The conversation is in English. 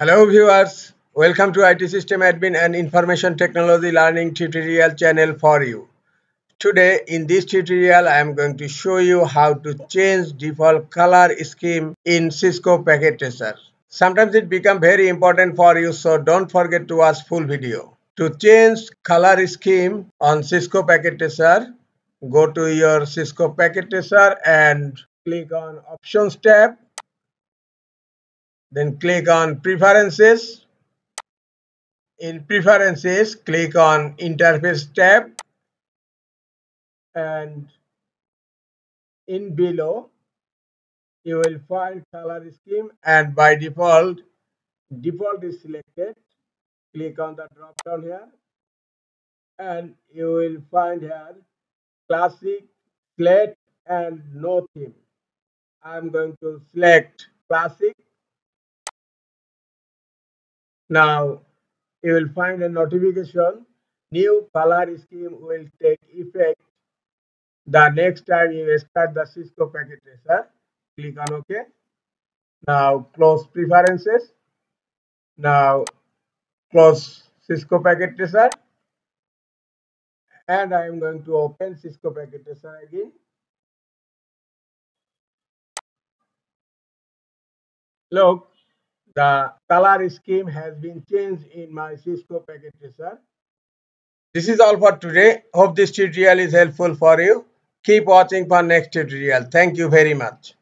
Hello viewers, welcome to IT System Admin and Information Technology Learning tutorial channel for you. Today in this tutorial I am going to show you how to change default color scheme in Cisco Packet Tracer. Sometimes it become very important for you so don't forget to watch full video. To change color scheme on Cisco Packet Tracer, go to your Cisco Packet Tracer and click on Options tab then click on preferences. In preferences click on interface tab. And in below you will find color scheme. And by default default is selected. Click on the drop down here. And you will find here classic slate and no theme. I'm going to select classic now you will find a notification new color scheme will take effect the next time you start the Cisco packet tracer. Click on OK. Now close preferences. Now close Cisco packet tracer. And I am going to open Cisco packet tracer again. Look, the color scheme has been changed in my Cisco packet tracer. This is all for today. Hope this tutorial is helpful for you. Keep watching for next tutorial. Thank you very much.